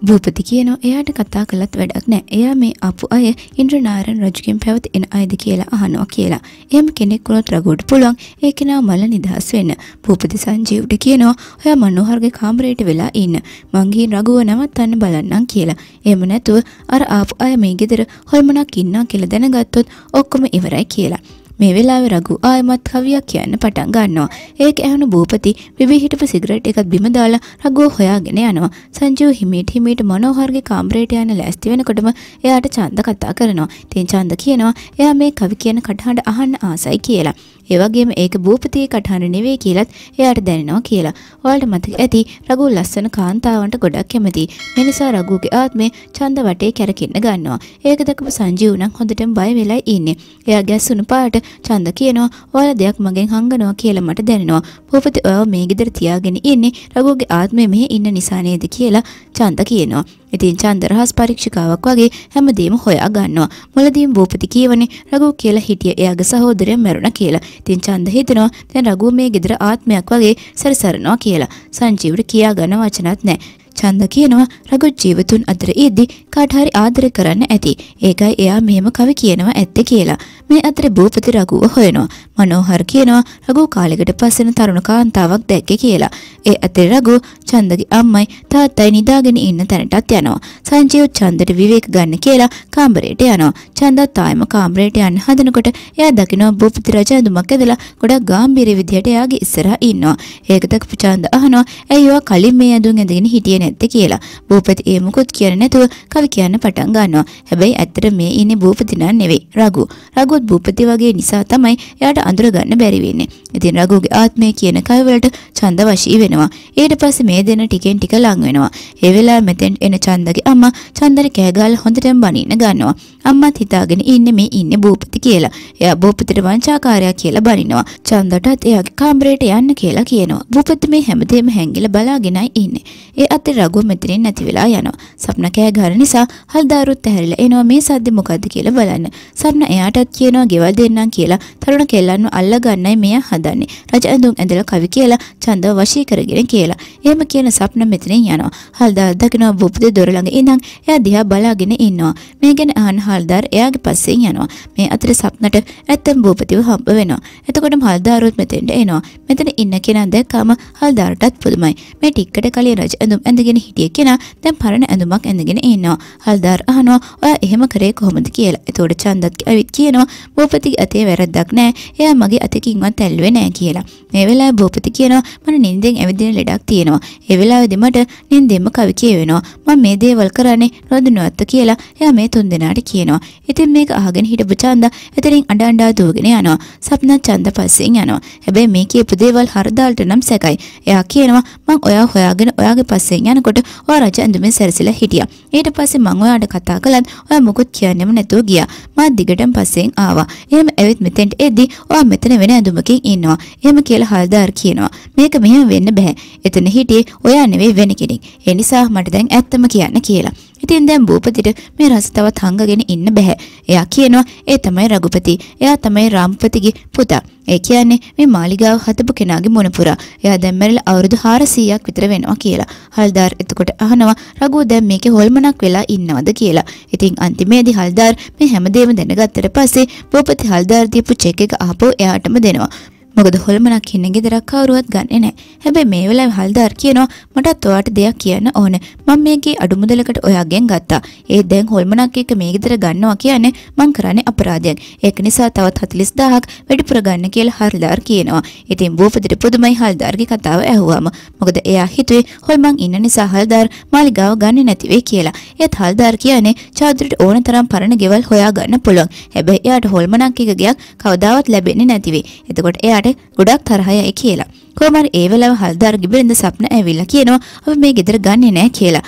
භූපති කියනවා එයාට කතා කළත් වැඩක් නෑ. එයා මේ ආපු අය ඉන්ද්‍රනාරයන් රජුගෙන් පැවත එන අයද කියලා අහනවා කියලා. එහෙම කෙනෙක් වුණොත් රඝුට පුළුවන් ඒ කෙනා මල නිදහස් වෙන්න. භූපති සංජීව්ට කියනවා ඔයා මනෝහර්ගේ කාමරයට වෙලා ඉන්න. මං ගිහින් රඝුව නවත්තන්න බලන්නම් කියලා. එහෙම නැතුව අර ආපු අය මේ ගෙදර හොල්මනක් ඉන්නවා කියලා දැනගත්තොත් ඔක්කොම ඉවරයි කියලා. මේ වෙලාවේ රඝු ආයමත් කවියක් කියන්න පටන් ගන්නවා. ඒක ඇහුණු භූපති විවි හිටපු සිගරට් එකක් බිම දාලා රඝුව හොයාගෙන යනවා. සංජීව හිමීට හිමීට මනෝහර්ගේ කාමරයට යන ලෑස්ති වෙනකොටම එයාට චන්ද කතා කරනවා. ඉතින් චන්ද කියනවා එයා මේ කවි කියන කටහඬ අහන්න ආසයි කියලා. ඒ වගේම ඒක භූපතිගේ කටහඬ නෙවෙයි කියලත් එයාට දැනෙනවා කියලා. ඔයාලට මතක ඇති රඝු ලස්සන කාන්තාවන්ට ගොඩක් කැමතියි. මේ නිසා රඝුගේ ආත්මය ඡන්ද වටේ කැරකෙන්න ගන්නවා. ඒක දැකපු සංජීව් නම් හොඳටම බය වෙලා ඉන්නේ. එයා ගැස්සුණු පාට ඡන්ද කියනවා ඔයාලා දෙයක් මගෙන් හංගනවා කියලා මට දැනෙනවා. භූපති ඔයාව මේ ගෙදර තියාගෙන ඉන්නේ රඝුගේ ආත්මය මෙහි ඉන්න නිසා නේද කියලා ඡන්ද කියනවා. ඉතින් චන්ද රහස් පරීක්ෂිකාවක් වගේ හැමදේම හොයා ගන්නවා. මුලදීම භූපති කියවනේ රඝු කියලා හිටිය එයාගේ සහෝදරයා මැරුණා කියලා. ඉතින් චන්ද හිතනවා දැන් රඝු මේ ගෙදර ආත්මයක් වගේ සැරසරනවා කියලා. සංජීවට කියා ගන්න වචනත් නැහැ. චන්ද කියනවා රඝු ජීවතුන් අතර ඉද්දි කාට හරි ආදර කරන්න ඇති. ඒකයි එයා මෙහෙම කවි කියනවා ඇත්තේ කියලා. මේ අතරේ භූපති රඝුව හොයනවා. මනෝහර කියනවා රඝු කාලෙකට පස්සෙන තරුණ කාන්තාවක් දැක්කේ කියලා. ඒ අතරේ රඝු චන්දගේ අම්මයි තාත්තයි නිදාගෙන ඉන්න තැනටත් යනවා. සංජීව් චන්දට විවේක ගන්න කියලා කාමරයට යනවා. චන්දත් තායම කාමරයට යන්න හදනකොට එයා දකිනවා භූපති රජ ඇඳුමක් ඇදලා ගොඩක් ගාම්භීර විදිහට එයාගේ ඉස්සරහා ඉන්නවා. ඒක දැකපු චන්ද අහනවා ඇයි ඔයා කලින් මේ ඇඳුම් ඇඳගෙන හිටියේ නැද්ද කියලා. භූපති ඒ මුකුත් කියන්නේ නැතුව කවි කියන්න පටන් ගන්නවා. හැබැයි ඇත්තට මේ ඉන්නේ භූපති නන් නෙවෙයි රඝු. රඝුත් භූපති වගේ නිසා තමයි එයාට අඳුර ගන්න බැරි වෙන්නේ. ඉතින් රඝුගේ ආත්මය කියන කවි වලට ඡන්ද වශී වෙනවා. ඊට පස්සේ මේ දෙන ටිකෙන් ටික ලං වෙනවා. ඒ වෙලාවෙ මෙතෙන් එන ඡන්දගේ අම්මා ඡන්දට කෑගාලා හොඳටම බනින්න ගන්නවා. අම්මත් හිතාගෙන ඉන්නේ මේ ඉන්නේ භූපති කියලා. එයා භූපතිට වංචාකාරයා කියලා බනිනවා. ඡන්දටත් එයාගේ කාමරයට යන්න කියලා කියනවා. භූපති මේ හැමදේම හැංගිලා බලාගෙනයි ඉන්නේ. ඒ අතේ රඝු මෙතනින් නැති වෙලා යනවා. සප්න කෑගාර නිසා හල්දාරුත් ඇහැරිලා එනවා මේ සද්ද මොකද්ද කියලා බලන්න. සප්න එයාටත් කියනවා ගෙවල් දෙන්නම් කියලා තරුණ කෙල්ලන්ව අල්ල ගන්නයි මෙයා හදන්නේ. රජ ඇඳුම් ඇඳලා කවි කියලා ඡන්දව වශී කරගෙන කියලා. එහෙම කියන සප්න මෙතනින් යනවා. හල්දාර් දකිනවා භූපති දොර ළඟ ඉඳන් එයා දිහා බලාගෙන ඉන්නවා. මේ ගැන අහන හල්දාර් එයාගේ පස්සෙන් යනවා. මේ අතර සප්නට ඇත්තම් භූපතිව හම්බ වෙනවා. එතකොටම හල්දාරුත් මෙතෙන්ට එනවා. මෙතන ඉන්න කෙනා දැක්කම හල්දාරටත් පුදුමයි. මේ ටික්කට කලින් රජ ඇඳුම් ඇඳගෙන හිටිය කෙනා දැන් පරණ ඇඳුමක් ඇඳගෙන ඉන්නවා. හල්දාර් අහනවා ඔයා එහෙම කරේ කොහොමද කියලා. එතකොට චන්දත් ඇවිත් කියනවා භූපතිගේ අතේ වැරද්දක් නැහැ. එයා මගේ අතකින්වත් ඇල්ලුවේ නැහැ කියලා. මේ වෙලාවේ භූපති කියනවා මට නිින්දෙන් ඇවිදින ලෙඩක් තියෙනවා. ඒ වෙලාවේදී මට නිින්දෙන්ම කවි කියවෙනවා. මම මේ දේවල් කරන්නේ නොදැනුවත්ත කියලා එයා මේ තුන් දෙනාට කියනවා. ඉතින් මේක අහගෙන හිටපු චන්ද එතනින් අඬ අඬා දුවගෙන යනවා. සප්නත් චන්ද පස්සෙන් යනවා. හැබැයි මේ කියපු දේවල් හරදාල්ට නම් සැකයි. එයා කියනවා මං ඔයා හොයාගෙන ඔයාගේ පස්සෙන් යනකොට ඔයා රජ ඇඳුමෙන් සැරසිලා හිටියා. ඊට පස්සේ මං ඔයාට කතා කළත් ඔයා මොකුත් කියන්නෙම නැතුව ගියා. මා දිගටම පස්සෙන් ආවා. එහෙම ඇවිත් මෙතෙන්ට එද්දි ඔයා මෙතන වෙන ඇඳුමකින් ඉන්නවා. එහෙම කියලා හල්දාර් කියනවා. මේක මෙහෙම වෙන්න බෑ. එතන හිටියේ ඔයා නෙවෙයි වෙන කෙනෙක්. ඒ නිසා මට දැන් ඇත්තම කියන්න කියලා. ඉතින් දැන් භූපතිට මේ රස තවත් හංගගෙන ඉන්න බෑ. එයා කියනවා ඒ තමයි රඝුපති. එයා තමයි රාම්පතිගේ පුතා. ඒ කියන්නේ මේ මාලිගාව හදපු කෙනාගේ මොනපුරා. එයා දැන් මැරිලා අවුරුදු 400ක් විතර වෙනවා කියලා. හල්දාර් එතකොට අහනවා රඝු දැන් මේකේ හොල්මනක් වෙලා ඉන්නවද කියලා. ඉතින් අන්තිමේදී හල්දාර් මේ හැමදේම දැනගත්තට පස්සේ භූපති හල්දාර් දීපු චෙක් එක ආපහු එයාටම දෙනවා. මොකද හොල්මනක් ඉන්න ගෙදරක් කවුරුවත් ගන්නෙ නැහැ. හැබැයි මේ වෙලාවේ හල්දාර් කියනවා මටත් ඔයාට දෙයක් කියන්න ඕන. මම මේකේ අඩු මුදලකට ඔයාගෙන් ගත්තා. ඒ දැන් හොල්මනක් එක්ක මේ ගෙදර ගන්නවා කියන්නේ මං කරන්නේ අපරාධයක්. ඒක නිසා තවත් 40000ක් වැඩිපුර ගන්න කියලා හල්දාර් කියනවා. ඉතින් බෝපදිට පුදුමයි හල්දාර්ගේ කතාව ඇහුවාම. මොකද එයා හිතුවේ හොල්මන් ඉන්න නිසා හල්දාර් මාලිගාව ගන්නේ නැති වෙයි කියලා. ඒත් හල්දාර් කියන්නේ චාදුරිට ඕන තරම් පරණ ගෙවල් හොයා ගන්න පුළුවන්. හැබැයි එයාට හොල්මනක් එක ගයක් කවදාවත් ලැබෙන්නේ නැති වෙයි. එතකොට එයාට ගොඩක් තරහයයි කියලා. කොහමරි ඒ වෙලාව හල්දාර්ගේ බිරිඳ සප්න ඇවිල්ලා කියනවා අපි මේ ගෙදර ගන්නේ නැහැ කියලා.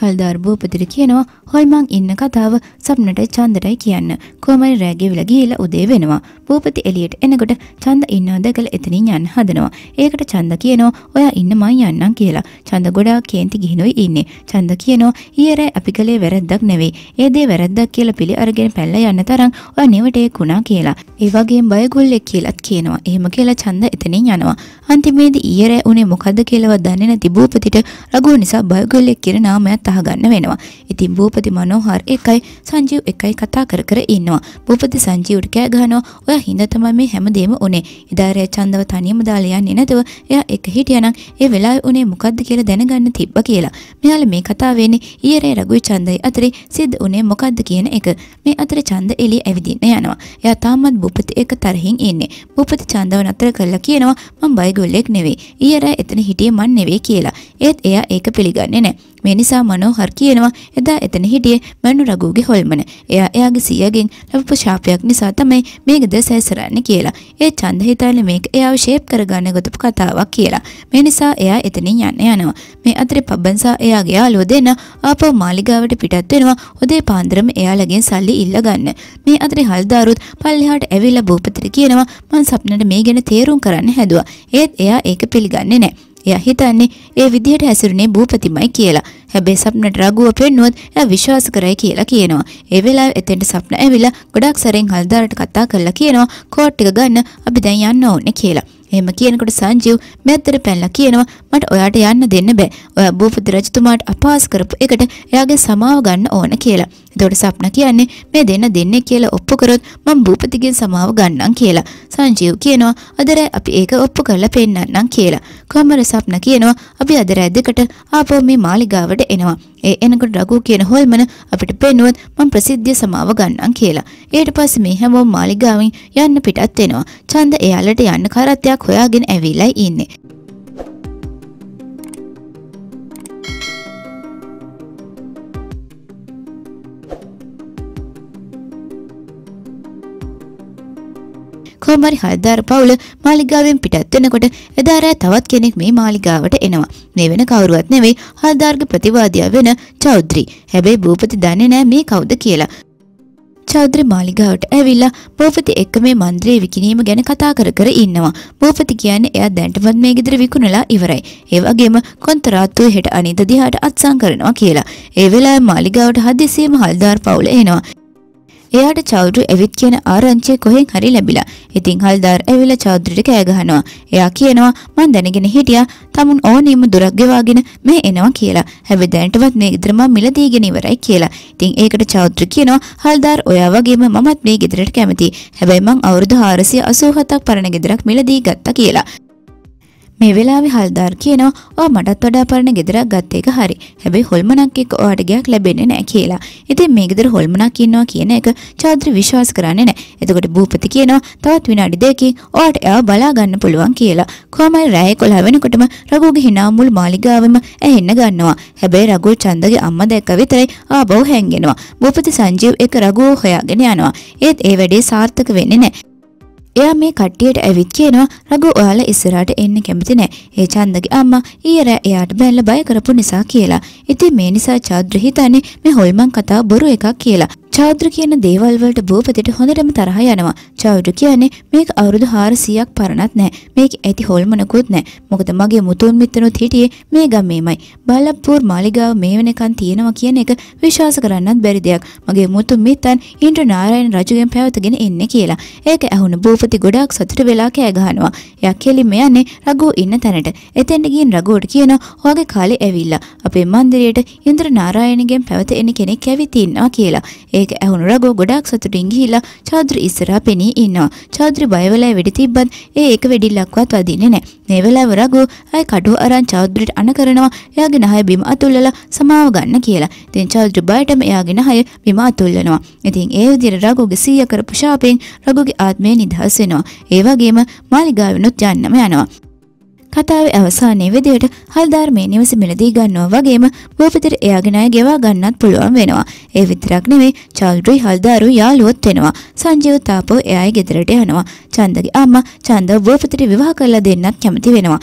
හල්දාර් භූපතිට කියනවා හොල්මන් ඉන්න කතාව සප්නට චන්දටයි කියන්න. කොහමරි රෑගේ විලා ගිහිලා උදේ වෙනවා. භූපති එළියට එනකොට චන්ද ඉන්නව දැකලා එතනින් යන්න හදනවා. ඒකට චන්ද කියනවා ඔයා ඉන්න මං යන්නම් කියලා. චන්ද ගොඩාක් කේන්ති ගිහිනුයි ඉන්නේ. චන්ද කියනවා ඊයේ රෑ අපි කලේ වැරද්දක් නෙවෙයි. ඒ දේ වැරද්දක් කියලා පිළි අරගෙන පැල්ලා යන්න තරම් ඔයා නිවටේක් වුණා කියලා. ඒ වගේම බයගොල්ලෙක් කියලාත් කියනවා. එහෙම කියලා චන්ද එතනින් යනවා. අන්තිමේදී ඊයේ රෑ උනේ මොකද්ද කියලාවත් දන්නේ නැති භූපතිට රඝු නිසා බයගොල්ලෙක් කියන නාමයත් අහගන්න වෙනවා. ඉතින් භූපති මනෝහර් එකයි සංජීව් එකයි කතා කර කර ඉන්නවා. භූපති සංජීව්ට කෑ ගහනවා ඔයා හින්දා තමයි මේ හැමදේම උනේ. එදා රෑ චන්දව තනියම දාලා යන්නේ නැතුව එයා එක හිටියානම් ඒ වෙලාවේ උනේ මොකද්ද කියලා දැනගන්න තිබ්බ කියලා. මෙයාලා මේ කතාව වෙන්නේ ඊයේ රෑ රඝුයි චන්දයි අතරේ සිද්ධ උනේ මොකද්ද කියන එක. මේ අතරේ චන්ද එළිය ඇවිදින්න යනවා. එයා තාමත් භූපති එක තරහින් ඉන්නේ. භූපති චන්දව නතර කරලා කියනවා මම බයිගොල්ලෙක් නෙවෙයි. ඊයේ රෑ එතන හිටියේ මන් නෙවෙයි කියලා. ඒත් එයා ඒක පිළිගන්නේ නැහැ. මේ නිසා මනෝහර් කියනවා එදා එතන හිටියේ මනු රඝුගේ හොල්මන. එයා එයාගේ සීයාගෙන් ලැබපු ශාපයක් නිසා තමයි මේ ගෙදර සැසරන්නේ කියලා. ඒ ඡන්ද හිතන්නේ මේක එයාව ෂේප් කරගන්න ගොතපු කතාවක් කියලා. මේ නිසා එයා එතනින් යන්න යනවා. මේ අතරේ පබ්බන්සා එයාගේ යාළුවෝ දෙන්න ආපහු මාලිගාවට පිටත් වෙනවා. උදේ පාන්දරම එයාලගෙන් සල්ලි ඉල්ල ගන්න. මේ අතරේ හල්දාරුත් පල්ලෙහාට ඇවිල්ලා භූපතිට කියනවා මං සප්නට මේ ගැන තේරුම් කරන්න හැදුවා. ඒත් එයා ඒක පිළිගන්නේ නැහැ. එයා හිතන්නේ ඒ විදිහට හැසිරුනේ භූපතිමයි කියලා. හැබැයි සප්නට රඝුව පෙන්නුවොත් එයා විශ්වාස කරයි කියලා කියනවා. ඒ වෙලාවේ එතෙන්ට සප්න ඇවිල්ලා ගොඩක් සැරෙන් හල්දාරට කතා කරලා කියනවා කෝට් එක ගන්න අපි දැන් යන්න ඕනේ කියලා. එහෙම කියනකොට සංජීව් මැද්දට පැනලා කියනවා මට ඔයාට යන්න දෙන්න බෑ. ඔයා භූපති රජතුමාට අපහාස කරපු එකට එයාගේ සමාව ගන්න ඕන කියලා. එතකොට සප්න කියන්නේ මේ දෙන්න දෙන්නේ කියලා ඔප්පු කරොත් මම භූපතිගෙන් සමාව ගන්නම් කියලා. සංජීව් කියනවා අද අපි ඒක ඔප්පු කරලා පෙන්නන්නම් කියලා. කොමර සප්න කියනවා අපි අද රෑ දෙකට ආපහු මේ මාලිගාවට එනවා. ඒ එනකොට රඝු කියන හොල්මන අපිට පෙන්නුවොත් මම ප්‍රසිද්ධිය සමාව ගන්නම් කියලා. ඊට පස්සේ මේ හැමෝම මාලිගාවෙන් යන්න පිටත් වෙනවා. ඡන්ද එයාලට යන්න කරත්තයක් හොයාගෙන හොයාගෙන ඇවිල්ලා ඉන්නේ.「කොහොමරි හල්දාර පවුල මාලිගාවෙන් පිටත් වෙනකොට එදා රෑ තවත් කෙනෙක් මේ මාලිගාවට එනවා. මේ වෙන කවුරුවත් නෙවෙයි හල්දාර්ගේ ප්‍රතිවාදියා වෙන චෞද්‍රි. හැබැයි භූපති දන්නේ නැහැ මේ කවුද කියලා. චෞද්‍රි මාලිගාවට ඇවිල්ලා භූපති එක්ක මේ මන්දිරේ විකිණීම ගැන කතා කර කර ඉන්නවා. භූපති කියන්නේ එයා දැන්ටමත් මේ ගෙදර විකුණලා ඉවරයි. ඒ වගේම කොන්තරාත්තුවේ හෙට අනිද්දා දිහාට අත්සන් කරනවා කියලා. ඒ වෙලාවේ මාලිගාවට හදිසියෙම හල්දාර් පවුල එනවා. එයාට චෞද්‍ර ඇවිත් කියන ආරංචිය කොහෙන් හරි ලැබිලා. ඉතින් හල්දාර් ඇවිල්ලා චෞද්‍රිට කෑ ගහනවා. එයා කියනවා මං දැනගෙන හිටියා තමුන් ඕනෙම දුරක් ගෙවාගෙන මේ එනවා කියලා. හැබැයි දැනටවත් මේ ගෙදර මම මිල දීගෙන ඉවරයි කියලා. ඉතින් ඒකට චෞද්‍ර කියනවා හල්දාර් ඔයා වගේම මමත් මේ ගෙදරට කැමතියි. හැබැයි මං අවුරුදු 487ක් පරණ ගෙදරක් මිල දී ගත්තා කියලා. මේ වෙලාවේ හල්දාර් කියනවා ඔයා මටත් වඩා පරණ ගෙදරක් ගත්ත එක හරි. හැබැයි හොල්මනක් එක්ක ඔයාට ගයක් ලැබෙන්නේ නැහැ කියලා. ඉතින් මේ ගෙදර හොල්මනක් ඉන්නවා කියන එක චෞද්‍රි විශ්වාස කරන්නේ නැහැ. එතකොට භූපති කියනවා තවත් විනාඩි දෙකකින් ඔයාට එයාව බලා ගන්න පුළුවන් කියලා. කොහමයි රැය 11 වෙනකොටම රඝුගේ hina මුල් මාලිගාවෙම ඇහෙන්න ගන්නවා. හැබැයි රඝු චන්දගේ අම්මා දැක්ක විතරයි ආපහු හැංගෙනවා. භූපති සංජීව් එක රඝුව හොයාගෙන යනවා. ඒත් ඒ වැඩේ සාර්ථක වෙන්නේ නැහැ. එයා මේ කට්ටියට ඇවිත් කියනවා රඝු ඔයාලා ඉස්සරහට එන්න කැමති නෑ. ඒ චන්දගේ අම්මා ඊයේ රෑ එයාට බැලලා බය කරපු නිසා කියලා. ඉතින් මේ නිසා චාද්‍ර හිතන්නේ මේ හොල්මන් කතාව බොරු එකක් කියලා. චෞද්‍ර කියන දේවල් වලට භූපතිට හොඳටම තරහ යනවා. චෞද්‍ර කියන්නේ මේක අවුරුදු 400ක් පරණත් නෑ. මේක ඇති හොල්මනකුත් නෑ. මොකද මගේ මුතුන් මිත්තනොත් හිටියේ මේ ගමේමයි. බාලප්පූර් මාලිගාව මේ වෙනකන් තියෙනවා කියන එක විශ්වාස කරන්නත් බැරි දෙයක්. මගේ මුතුන් මිත්තන් ඉන්ද්‍ර නාරායන රජුගෙන් පැවතගෙන එන්නේ කියලා. ඒක ඇහුණු භූපති ගොඩාක් සතුට වෙලා කෑ ගහනවා. එයා කෙලින්ම යන්නේ රඝු ඉන්න තැනට. එතෙන්ට ගිහින් රඝුවට කියනවා "ඔයාගේ කාලේ ඇවිල්ලා. අපේ මන්දිරයට ඉන්ද්‍ර නාරායනගෙන් පැවත එන කෙනෙක් ඇවිත් ඉන්නවා" කියලා. ඒ ඒක ඇහුණු රගෝ ගොඩාක් සතුටින් ගිහිල්ලා චෞද්‍රි ඉස්සරහා පෙනී ඉන්නවා. චෞද්‍රි බය වෙලා වෙඩි තිබ්බත් ඒ එක වෙඩිල්ලක්වත් වදින්නේ නැහැ. මේ වෙලාව රගෝ අය කඩුව අරන් චෞද්‍රිට අණ කරනවා එයාගේ නහය බිම අතුල්ලලා සමාව ගන්න කියලා. ඉතින් චෞද්‍රි බයටම එයාගේ නහය බිම අතුල්ලනවා. ඉතින් ඒ විදිහට රගෝගේ සීය කරපු ශාපයෙන් රගෝගේ ආත්මය නිදහස් වෙනවා. ඒ වගේම මාලිගාවෙනුත් යන්නම යනවා. කතාවේ අවසානයේ විදියට හල්දාර් මේ නිවස මිලදී ගන්නවා වගේම භූපතිට එයාගේ ණය ගෙවා ගන්නත් පුළුවන් වෙනවා. ඒ විතරක් නෙවෙයි චෞල්ද්‍රි හල්දාරු යාළුවොත් වෙනවා. සංජීව තාපෝ එයාගේ ගෙදරට යනවා. චන්දගේ අම්මා චන්දව භූපතිට විවාහ කරලා දෙන්නත් කැමති වෙනවා.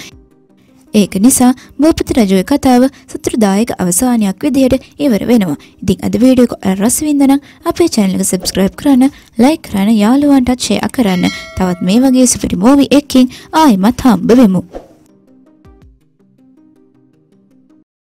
ඒක නිසා භූපති රජුගේ කතාව සතුටුදායක අවසානයක් විදිහට ඉවර වෙනවා. ඉතින් අද වීඩියෝ එක රස විඳනනම් අපේ channel එක subscribe කරන්න, like කරන්න, යාළුවන්ටත් share කරන්න. තවත් මේ වගේ සුපිරි මූවි එකකින් ආයෙමත් හම්බ වෙමු.